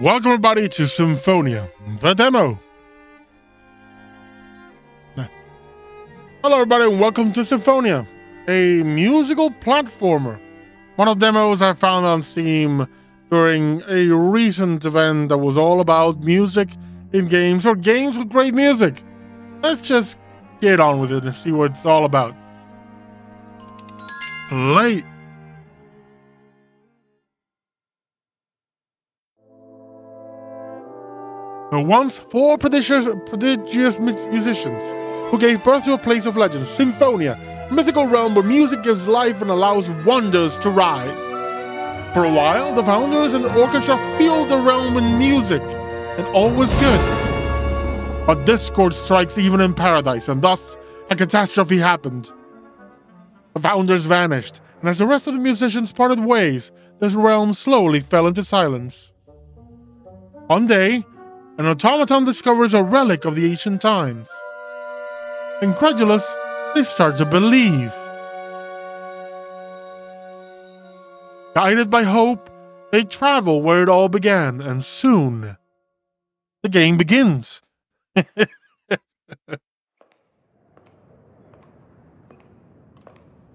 Welcome everybody to Symphonia, the demo. Hello everybody and welcome to Symphonia, a musical platformer. One of the demos I found on Steam during a recent event that was all about music in games or games with great music. Let's just get on with it and see what it's all about. Play. The once four prodigious, prodigious musicians who gave birth to a place of legend, Symphonia, a mythical realm where music gives life and allows wonders to rise. For a while, the founders and orchestra filled the realm with music, and all was good. But discord strikes even in paradise, and thus a catastrophe happened. The founders vanished, and as the rest of the musicians parted ways, this realm slowly fell into silence. One day, an automaton discovers a relic of the ancient times. Incredulous, they start to believe. Guided by hope, they travel where it all began, and soon the game begins.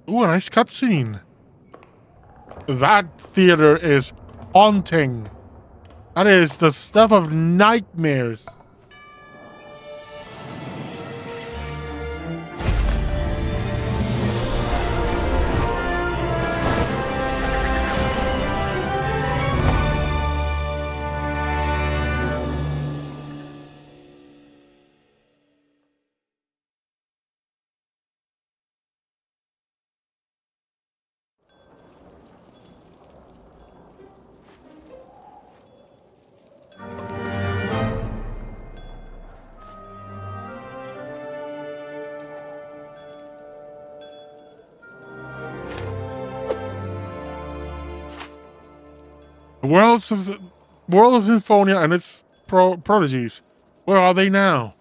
Ooh, a nice cutscene. That theater is haunting. That is the stuff of nightmares. Worlds of world of Symphonia and its pro prodigies. Where are they now?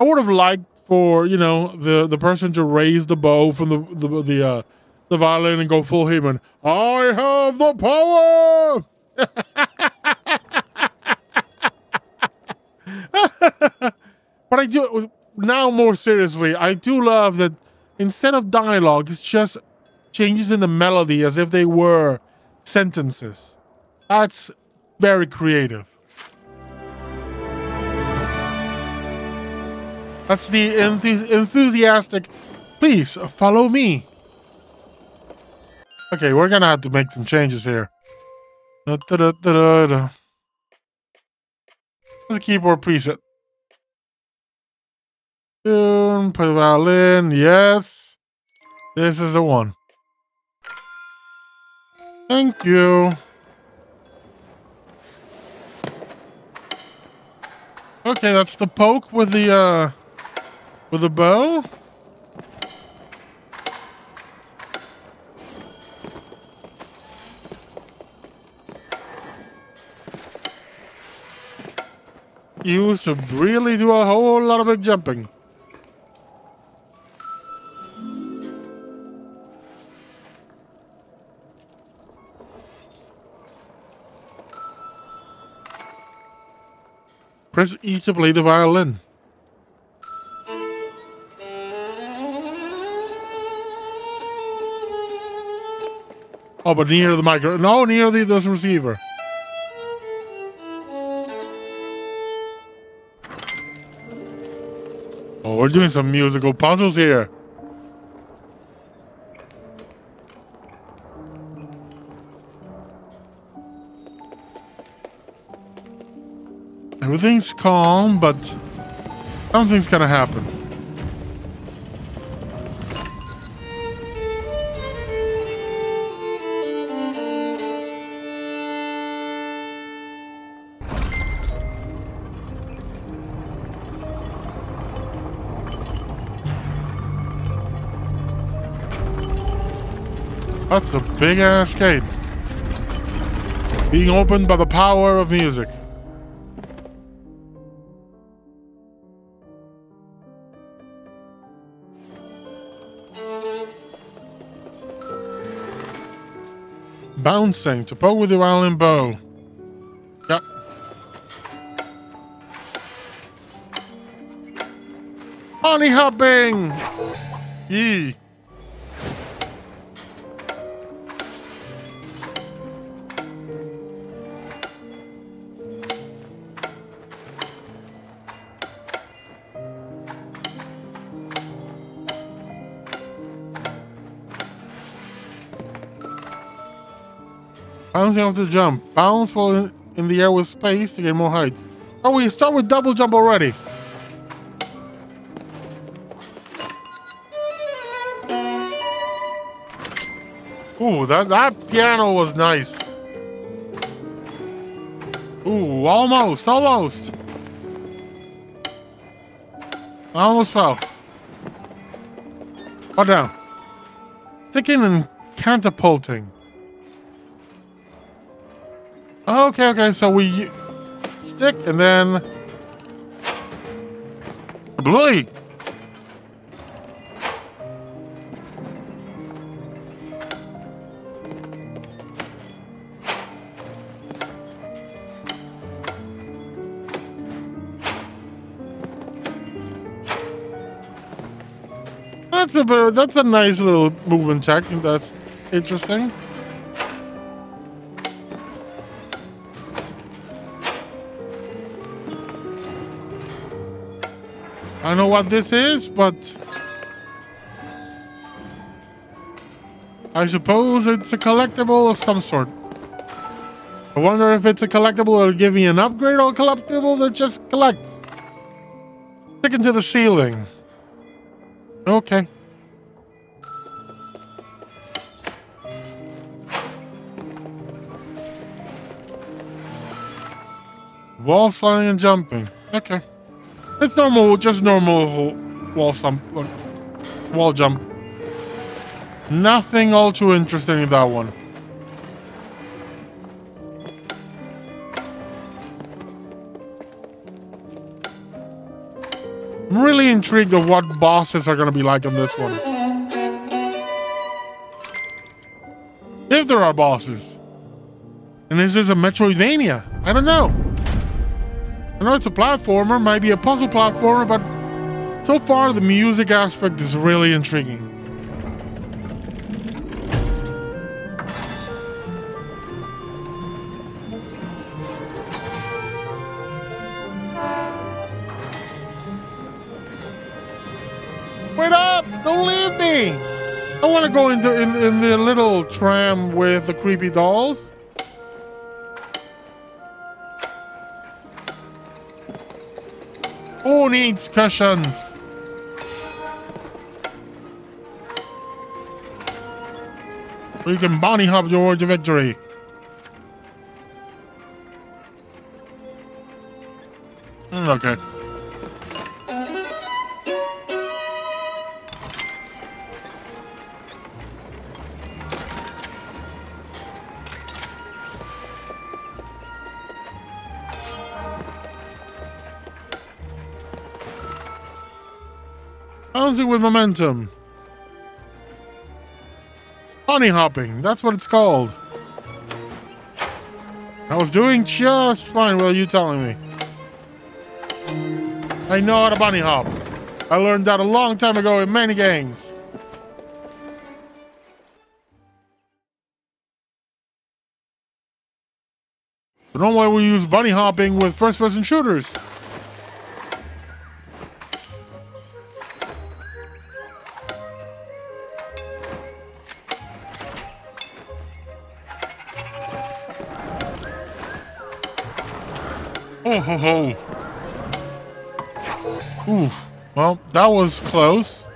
I would have liked for you know the the person to raise the bow from the the the uh, the violin and go full human. I have the power. but I do now more seriously. I do love that instead of dialogue, it's just changes in the melody as if they were sentences. That's very creative. That's the enth enthusiastic. Please uh, follow me. Okay, we're gonna have to make some changes here. Da, da, da, the keyboard preset. Tune, play violin. Yes. This is the one. Thank you. Okay, that's the poke with the, uh, with the bow. Used to really do a whole lot of big jumping. Press E to play the violin. Oh, but near the micro. No, near the this receiver. Oh, we're doing some musical puzzles here. Everything's calm, but something's gonna happen. That's a big ass gate. Being opened by the power of music. bouncing. to Topog with your island bow. Yep. Bunny hopping! Yee. Bouncing off the jump. Bounce while in the air with space to get more height. Oh, we start with double jump already. Ooh, that, that piano was nice. Ooh, almost, almost. I almost fell. Oh, down. Sticking and catapulting. Okay, okay, so we stick and then... Bluey! That's a that's a nice little movement check. That's interesting. I don't know what this is, but I suppose it's a collectible of some sort. I wonder if it's a collectible that'll give me an upgrade or a collectible that just collects. Sticking to the ceiling. Okay. Wall sliding and jumping. Okay. It's normal, just normal wall jump. Uh, wall jump. Nothing all too interesting in that one. I'm really intrigued of what bosses are going to be like on this one. If there are bosses. And this is this a Metroidvania? I don't know. I know it's a platformer, maybe a puzzle platformer, but so far the music aspect is really intriguing. Wait up! Don't leave me! I want to go into in, in the little tram with the creepy dolls. Who needs cushions? We can bunny hop towards victory. Mm, okay. Bouncing with momentum. Bunny hopping, that's what it's called. I was doing just fine without you telling me. I know how to bunny hop. I learned that a long time ago in many games. But normally we use bunny hopping with first-person shooters. Oh, ho, ho. Ooh, well, that was close.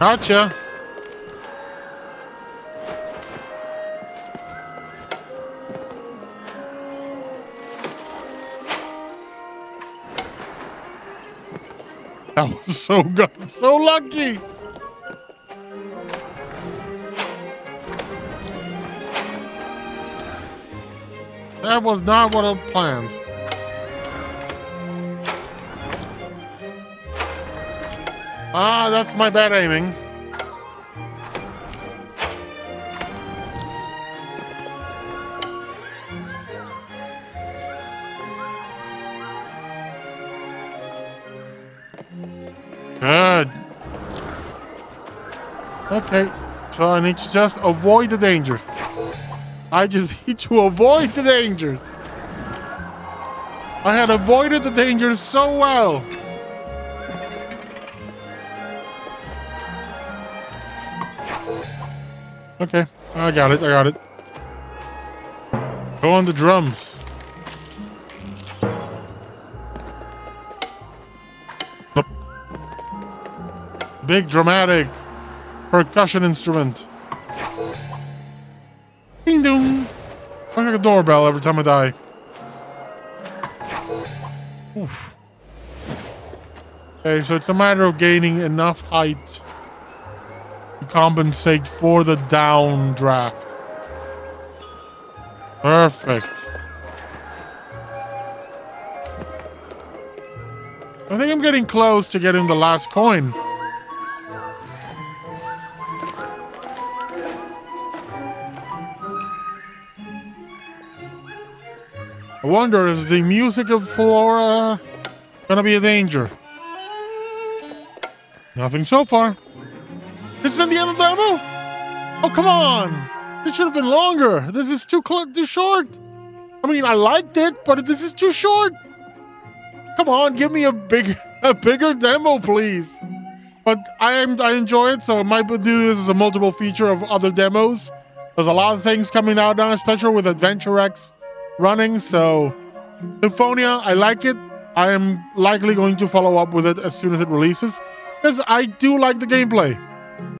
Gotcha. That was so good. So lucky. That was not what I planned. Ah, that's my bad aiming. Good. Okay, so I need to just avoid the dangers. I just need to avoid the dangers. I had avoided the dangers so well. Okay, I got it, I got it. Go on the drums. Big dramatic percussion instrument. Ding dong. like a doorbell every time I die. Oof. Okay, so it's a matter of gaining enough height to compensate for the downdraft. Perfect. I think I'm getting close to getting the last coin. I wonder, is the music of Flora gonna be a danger? Nothing so far. Come on! This should have been longer. This is too too short. I mean, I liked it, but this is too short. Come on, give me a big, a bigger demo, please. But I am, I enjoy it, so I might do this as a multiple feature of other demos. There's a lot of things coming out now, especially with Adventure X running. So, Symphonia, I like it. I am likely going to follow up with it as soon as it releases because I do like the gameplay.